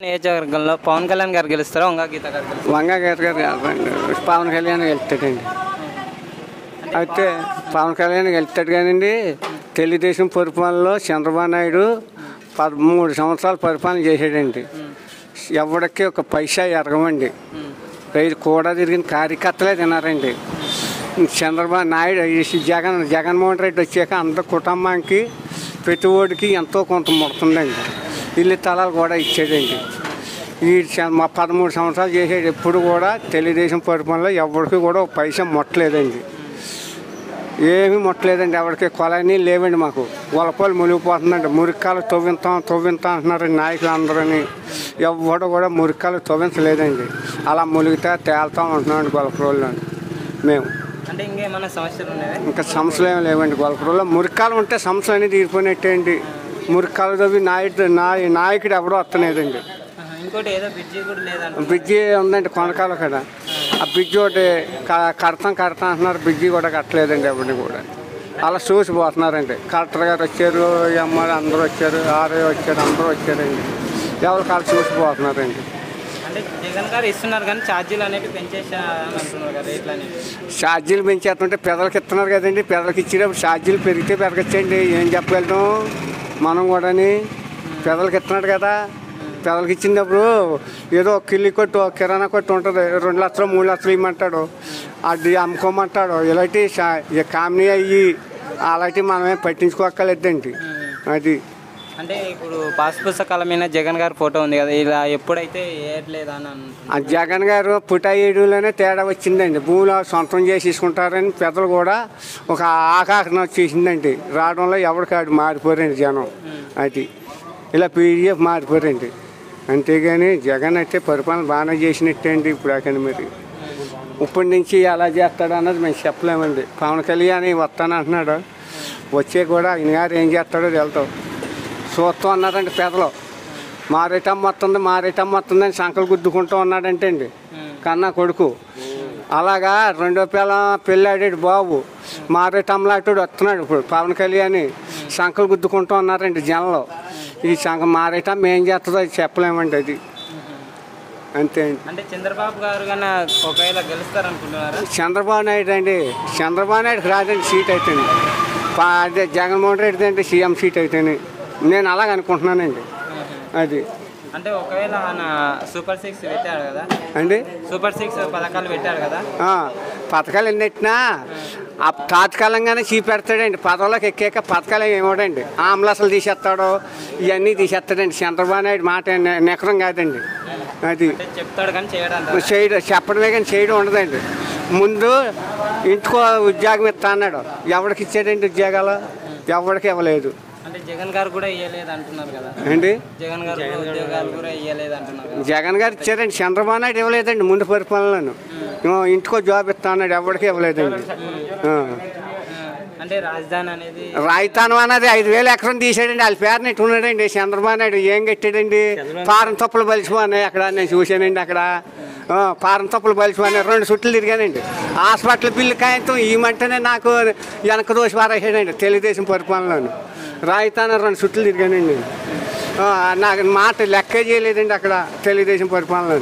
నియోజకవర్గంలో పవన్ కళ్యాణ్ గారు గెలుస్తారా వంగా గీత గారు గెలుస్తారా? వంగ గీత గారు కాదండి. పవన్ కళ్యాణ్ వెళ్తాడండి అయితే పవన్ కళ్యాణ్ వెళ్తాడు కానండి తెలుగుదేశం పరిపాలనలో చంద్రబాబు నాయుడు పదమూడు సంవత్సరాలు పరిపాలన చేశాడండి. ఎవరికి ఒక పైసా ఎరగమండి రైతు కూడా తిరిగిన కార్యకర్తలే తినారండి చంద్రబాబు నాయుడు ఈ జగన్ జగన్మోహన్ రెడ్డి వచ్చాక అందరి కుటుంబానికి ప్రతి ఓడికి ఎంతో కొంత ముడుతుందండి. ఇల్లు తలాలు కూడా ఇచ్చాడండి ఈ మా పదమూడు సంవత్సరాలు చేసేది ఎప్పుడు కూడా తెలుగుదేశం పరిపాలనలో ఎవరికి కూడా పైసా ముట్టలేదండి. ఏమీ ముట్టలేదండి ఎవరికి కొలని లేవండి మాకు. గొలపాలు మునిగిపోతుందండి. మురికాలు తవ్వింతాం తవ్వింతాం అంటున్నారండి నాయకులు అందరూని. ఎవడు కూడా మురికాలు తవ్వించలేదండి. అలా మునిగితే తేల్తాం అంటున్నామండి గొలపరోళ్ళు మేము. ఇంకా సమస్యలు ఏమి లేవండి గొలపరోళ్ళు మురికాలు ఉంటే సమస్యలు అనేది తీరిపోయినట్టే అండి మురికాలు తవ్వి నాయుడు నాయ నాయకుడు ఎవడో వస్తలేదండి ఇంకోటి ఏదో బ్రిడ్జి కూడా బ్రిడ్జి ఉందండి కొనకాల కదా ఆ బ్రిడ్జి ఒకటి క- కడతాం కడతాం అంటున్నారు. బ్రిడ్జి కూడా కట్టలేదండి ఎవరిని కూడా. అలా చూసి పోతున్నారండి. కలెక్టర్ గారు వచ్చారు ఎమ్మెల్యే అందరూ వచ్చారు ఆర్ఏ వచ్చారు అందరూ వచ్చారండి. ఎవరు కాళ్ళు చూసి పోతున్నారండి. అంటే జగన్ గారు ఇస్తున్నారు కానీ ఛార్జీలు అనేవి పెంచేస్తుంటే పెదలకు ఇస్తున్నారు కదండి. పెదలకు ఇచ్చేటప్పుడు ఛార్జీలు పెరిగితే పెరగచ్చండి ఏం చెప్పగలుగుతాం మనం కూడాని పెదలకు ఇస్తున్నాడు కదా. పెదలకు ఇచ్చినప్పుడు ఏదో ఒక కిల్లి కొట్టు ఒక కిరాణా కొట్టు ఉంటుంది. రెండు లక్షలు మూడు లక్షలు ఇవ్వమంటాడు అది అమ్ముకోమంటాడు. ఇలాంటి కామినీ అయ్యి అలాంటివి మనమే పట్టించుకోక్కర్లేదండి. అది అంటే ఇప్పుడు పాస్ పుస్తకాల మీద జగన్ గారి ఫోటో ఉంది కదా ఇలా ఎప్పుడైతే వేయట్లేదు అని ఆ జగన్ గారు పుటాయిడులోనే తేడా వచ్చిందండి. భూమిలో సొంతం చేసి తీసుకుంటారని పెద్దలు కూడా ఒక ఆకాశం వచ్చేసిందండి రావడంలో ఎవరికాడు మారిపోరండి జనం. అది ఇలా పీడిఎఫ్ మారిపోరండి. అంతేగాని జగన్ అయితే పరిపాలన బాగానే చేసినట్టే అండి ఇప్పుడు అక్కడ మరి. ఇప్పటి నుంచి ఎలా చేస్తాడు అన్నది మేము చెప్పలేమండి. పవన్ కళ్యాణ్ వస్తాను అంటున్నాడు వచ్చే కూడా ఆయన గారు ఏం చేస్తాడో వెళ్తాం చూస్తాం అన్నారండి పెదలు. మారేటమ్మ వస్తుంది మారేటమ్మ వస్తుందని సంకలు గుద్దుకుంటూ ఉన్నాడంటే అండి కన్నా కొడుకు. అలాగా రెండో పిల్ల పెళ్ళాడాడు బాబు. మారేటమ్మలాటుడు వస్తున్నాడు ఇప్పుడు పవన్ కళ్యాణ్. సంకలు గుద్దుకుంటూ ఉన్నారండి జనంలో. ఈ సంక మారేటమ్మ ఏం చేస్తుందో అది చెప్పలేమండి అది. అంతే అంటే చంద్రబాబు గారు ఒకవేళ గెలుస్తారనుకుంటున్నారా? చంద్రబాబు నాయుడు అండి. చంద్రబాబు నాయుడుకి రాదండి సీట్ అయితేనే. పా- అదే జగన్మోహన్ రెడ్డి అంటే సీఎం సీట్ అయితేనే. నేను అలాగ అనుకుంటున్నానండి. అది. అంటే ఒకవేళ ఆయన సూపర్ సిక్స్ పెట్టాడు కదా? అండి? సూపర్ సిక్స్ పథకాలు పెట్టాడు కదా? పథకాలు ఎన్నెట్టినా ఆ తాత్కాలికంగానే చూపెడతాడండి. పదవులోకి ఎక్కాక పథకాలు ఏమి ఇవ్వడండి. ఆమ్లాసలు తీసేస్తాడు ఇవన్నీ తీసేస్తాడండి. చంద్రబాబు నాయుడు మాట నె- నెకరం కాదండి. అది. చెప్తాడు కానీ చేయడం చేయడం చెప్పడమే కానీ చేయడం ఉండదండి. ముందు ఇంటికో ఉద్యోగం ఇస్తా అన్నాడు. ఎవరికి ఇచ్చాడండి ఉద్యోగాలు? ఎవరికి ఇవ్వలేదు. అంటే జగన్ గారు కూడా ఇవ్వలేదు అంటున్నారు కదా. అండి జగన్ గారు కూడా ఉద్యోగాలు కూడా ఇవ్వలేదు అంటున్నారు కదా. జగన్ గారు ఇచ్చారండి. చంద్రబాబు నాయుడు ఇవ్వలేదండి ముందు పరిపాలనను. ఇంటికో జాబ్ ఇస్తా అన్నాడు. ఎవరికి ఇవ్వలేదండి. అంటే రాజధాని అనేది ఐదు వేలు ఎకరం తీసాడండి వాళ్ళ పేరుని ఎట్టుకున్నాడండి చంద్రబాబు నాయుడు ఏం కట్టాడండి? పారం తప్పులు బలిసిపోయినాయి అక్కడ నేను చూశానండి అక్కడ. ఆ, పారం తప్పులు బలిసిపోయినాయి రెండు చుట్లు తిరిగానండి. హాస్పిటల్ బిల్లు కాయంతో ఈమంటేనే నాకు వెనక దోషి పారేసాడండి తెలుగుదేశం పరిపాలనలో రాయితానం రెండు చుట్లు తిరిగానండి నాకు మాట లెక్కే చేయలేదండి అక్కడ తెలుగుదేశం పరిపాలనలో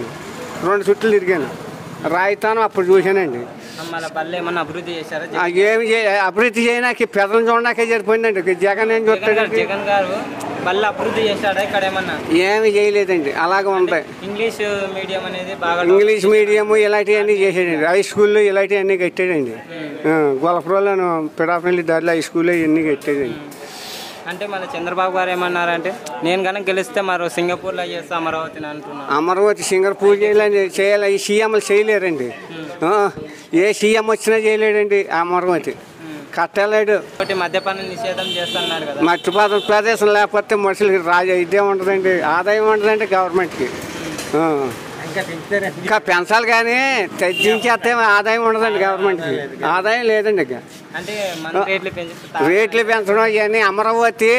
రెండు చుట్లు తిరిగాను. రాయితానం అప్పుడు చూశానండి. ఏమి అభివృద్ధి చేయడానికి పెదలు చూడడానికే సరిపోయిందండి. జగన్ ఏం చూస్తాడు జగన్ గారు మళ్ళీ అభివృద్ధి చేశాడా ఇక్కడ ఏమన్నా? ఏమి చేయలేదండి. అలాగే ఉంటాయి ఇంగ్లీష్ మీడియం అనేది బాగా ఇంగ్లీష్ మీడియం ఇలాంటివన్నీ చేసాడండి హై స్కూల్లో ఇలాంటివన్నీ కట్టాడండి. గొలపరోళ్ళను పిడాపల్లి దారిలో హై స్కూల్లో ఇవన్నీ కట్టాడండి. అంటే మళ్ళీ చంద్రబాబు గారు ఏమన్నారంటే నేను కనుక గెలిస్తే మరో సింగపూర్లో చేస్తా అమరావతిని అంటున్నాను అమరావతి సింగర్ పూజ చేయాలని చేయాలి ఈ సీఎంలు చేయలేరండి. ఆ, ఏ సీఎం వచ్చినా చేయలేడండి అమరావతి. కట్టలేడు. ఒకటి మద్యపాన నిషేధం చేస్తున్నాడు కదా. మట్టిపాతం ప్రదేశం లేకపోతే మనుషులకి రాజు ఇదే ఉండదండి ఆదాయం ఉండదండి గవర్నమెంట్కి. ఆ. ఇంకా పెంచాలి కానీ తగ్గించేస్తే ఆదాయం ఉండదండి గవర్నమెంట్కి. ఆదాయం లేదండి ఇక. మన రేట్లు పెంచడం ఇవన్నీ అమరావతి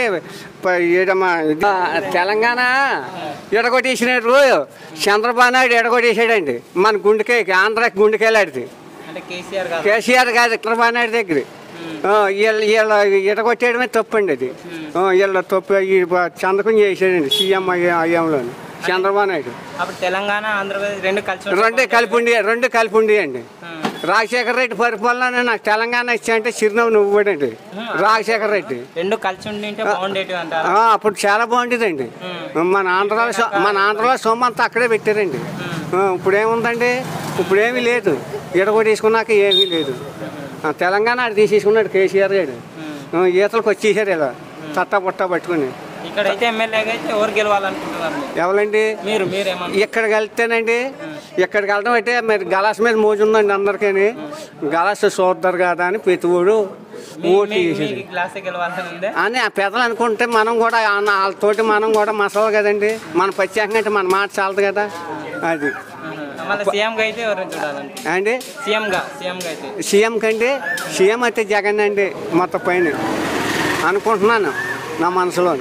తెలంగాణ ఎడగొట్టేసినాడు చంద్రబాబు నాయుడు ఎడగొట్టేసాడండి మన గుండెకాయకి ఆంధ్రాకి గుండెకాయలాడితే కేసీఆర్ కాదు చంద్రబాబు నాయుడు దగ్గర. వీళ్ళ వీళ్ళ ఎడగొట్టేయడమే తప్పండి అది. ఆ, వీళ్ళ తప్పు చందకం చేసాడండి సీఎం అయ్యంలో చంద్రబాబు నాయుడు. తెలంగాణ ఆంధ్రప్రదేశ్ రెండు కలిసి రెండే కలిపి ఉండి రెండు కలిపి ఉండి అండి. రాజశేఖర రెడ్డి పరిపాలన నాకు తెలంగాణ ఇచ్చా అంటే చిరునవ్వు నువ్వు కూడా అండి రాజశేఖర రెడ్డి. రెండు కలిసి ఉండింటే ఆ, అప్పుడు చాలా బాగుండేదండి. మన ఆంధ్రాలో సో- మన ఆంధ్రాలో సొమ్ము అంతా అక్కడే పెట్టారండి. ఆ, ఇప్పుడు ఏముందండి ఇప్పుడు ఏమీ లేదు కూడా తీసుకున్నాక ఏమీ లేదు. ఆ, తెలంగాణ ఆడు తీసేసుకున్నాడు కేసీఆర్ గారు ఆ, ఈతలకు వచ్చేసారు ఇలా. తట్టా పుట్టా పట్టుకుని. ఇక్కడైతే ఎమ్మెల్యేగా అయితే ఎవరు గెలవాలనుకుంటున్నారు? మీరు? ఎవరండి మీరు మీరేమన్నా ఇక్కడికి వెళ్తేనండి ఇక్కడికి వెళ్ళడం అయితే మరి గలాస్ మీద మోజు ఉందండి అందరికీ గలాస్ చూద్దరు కదా అని ప్రతివాడు ఓటు అని ఆ పెద్దలు అనుకుంటే మనం కూడా వాళ్ళతోటి మనం కూడా మసలు కదండి. మన ప్రత్యేకంగా అంటే మన మాట చాలదు కదా. అది. అండి సీఎం కండి సీఎం అయితే. జగన్ అండి మొత్తం పైన. అనుకుంటున్నాను నా మనసులో